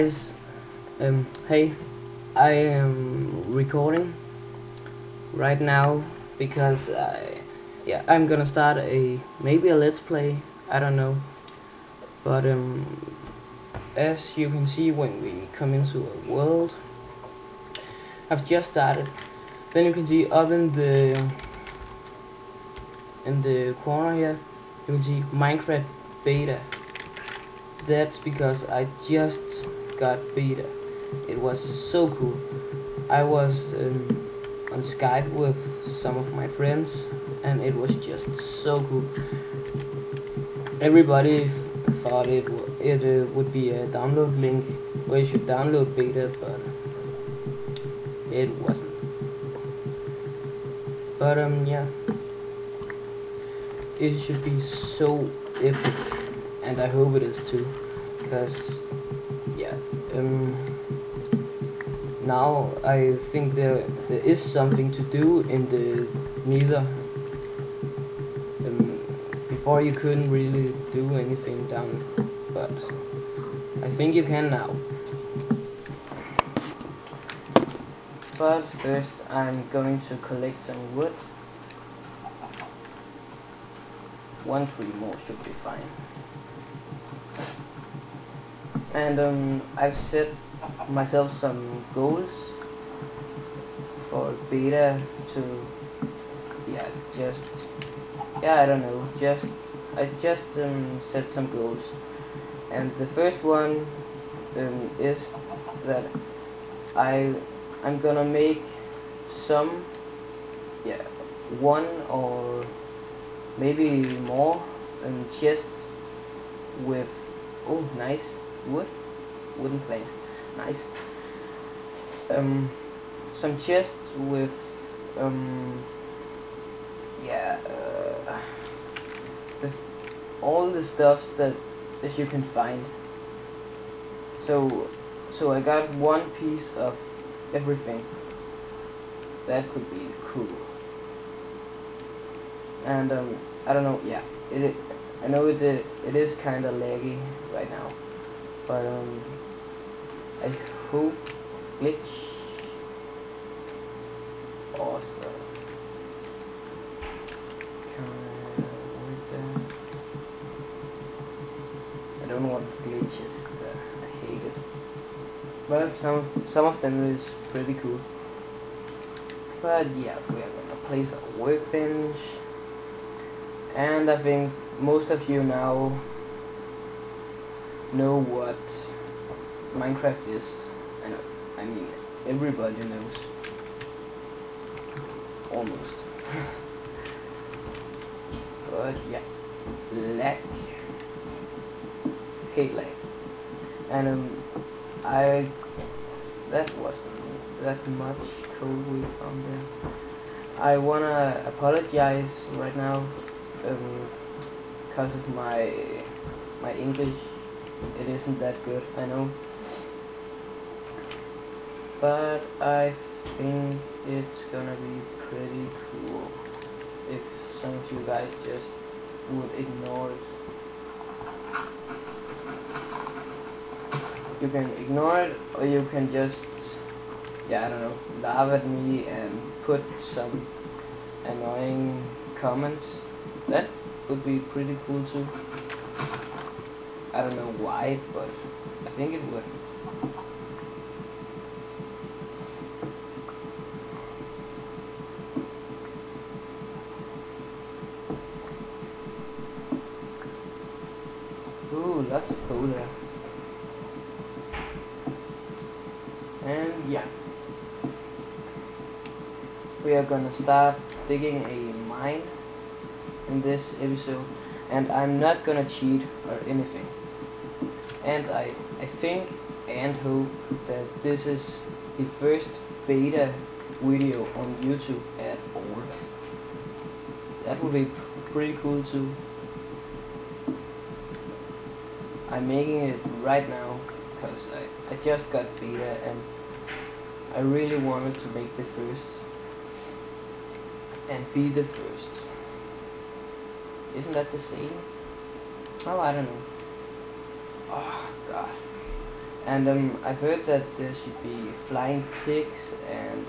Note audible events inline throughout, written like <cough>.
guys um hey i am recording right now because i yeah i'm gonna start a maybe a let's play i don't know. But um as you can see when we come into a world i've just started. Then you can see up in the in the corner here you can see minecraft beta. That's because i just got beta. It was so cool. I was um, on Skype with some of my friends and it was just so cool. Everybody thought it it uh, would be a download link where you should download beta, but it wasn't. But um yeah, it should be so epic, and I hope it is too, because um now I think there there is something to do in the Nether um, before you couldn't really do anything down but I think you can now. But first I'm going to collect some wood. One tree more should be fine and um, I've set myself some goals for beta to yeah just yeah I don't know just I just um, set some goals. And the first one um, is that I I'm gonna make some yeah one or maybe more um, chests with oh nice wood wooden planks nice. Um some chests with um yeah uh, with all the stuffs that that you can find. So so I got one piece of everything. That could be cool. And um I don't know yeah it I know it it is kind of laggy right now um I hope glitch awesome. I that? I don't want glitches I hate it. But some some of them is pretty cool. But yeah we are gonna place a workbench. And I think most of you now know what Minecraft is. I. I mean, everybody knows. Almost. <laughs> but yeah, lag. Hate lag. And um, I that wasn't that much coal we found there. I wanna apologize right now um, because of my my English it isn't that good, I know. But I think it's gonna be pretty cool if some of you guys just would ignore it. You can ignore it or you can just, yeah, I don't know, laugh at me and put some annoying comments. That would be pretty cool too. I don't know why, but I think it would. Ooh, lots of coal there. And yeah. We are gonna start digging a mine in this episode and I'm not gonna cheat or anything and I, I think and hope that this is the first beta video on YouTube at all. That would be pretty cool too. I'm making it right now because I, I just got beta and I really wanted to make the first and be the first. Isn't that the same? Oh, I don't know. Oh, God. And um, I've heard that there should be flying pigs and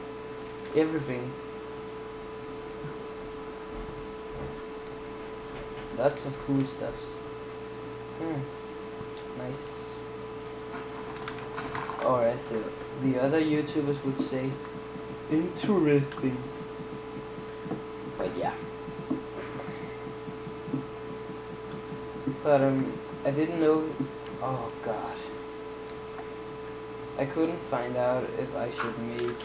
everything. Lots of cool stuff. Hmm. Nice. Or as the the other YouTubers would say, interesting. But yeah. But um, I didn't know. Oh god. I couldn't find out if I should make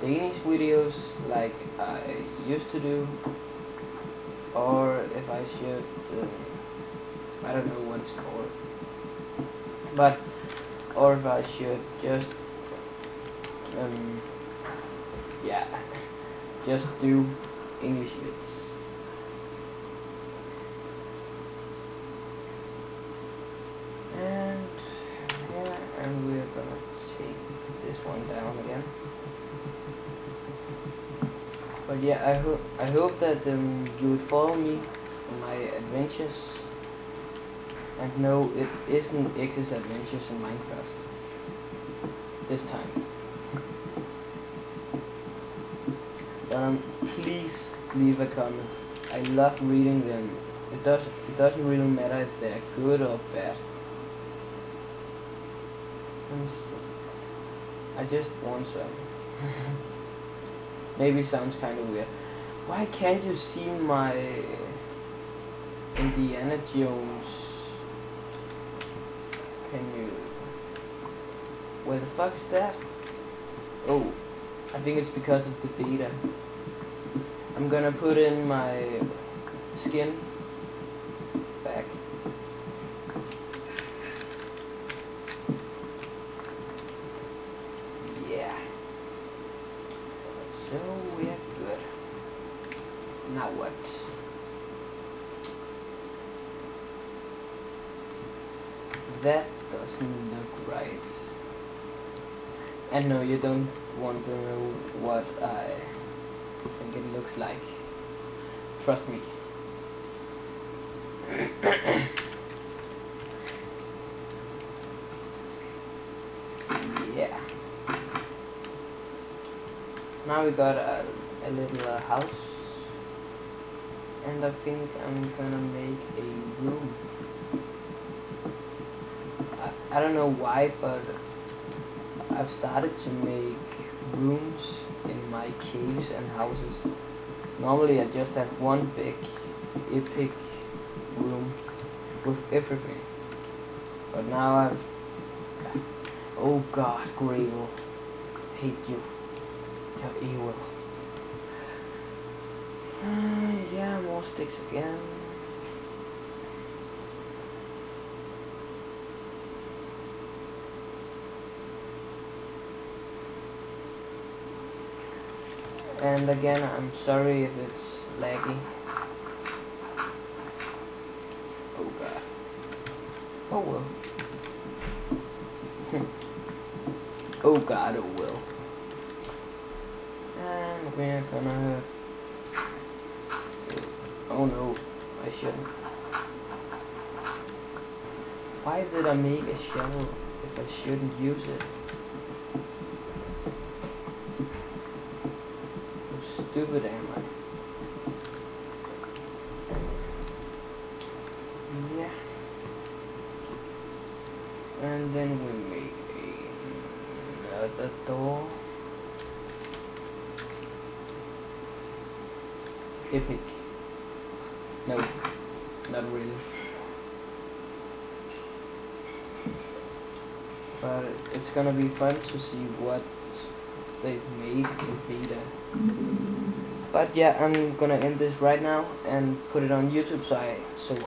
Danish videos like I used to do, or if I should. Uh, I don't know what it's called. But or if I should just um yeah <laughs> just do English bits. And yeah, and we're gonna take this one down again. But yeah, I hope I hope that um, you would follow me in my adventures. And no, it isn't X's adventures in Minecraft. This time. Um, please leave a comment. I love reading them. It does. It doesn't really matter if they're good or bad. I just want some. <laughs> Maybe sounds kind of weird. Why can't you see my Indiana Jones? Can you? Where the fuck is that? Oh, I think it's because of the beta. I'm gonna put in my skin back. Yeah. So we're good. Now what? That doesn't look right. And no, you don't want to know what I think it looks like. Trust me. <clears throat> yeah. Now we got a, a little uh, house. And I think I'm gonna make a room. I, I don't know why, but I've started to make rooms in my caves and houses. Normally I just have one big epic room with everything. But now I've... Oh god, Gravel. Hate you. You're evil. Uh, yeah, more sticks again. And again, I'm sorry if it's laggy. Oh god. Oh well. <laughs> oh god, oh well. And we're gonna... Oh no, I shouldn't. Why did I make a shovel if I shouldn't use it? How stupid am I? Yeah. And then we make another door. Epic. No, not really. But it's gonna be fun to see what they've made in beta. But yeah, I'm gonna end this right now and put it on YouTube so I so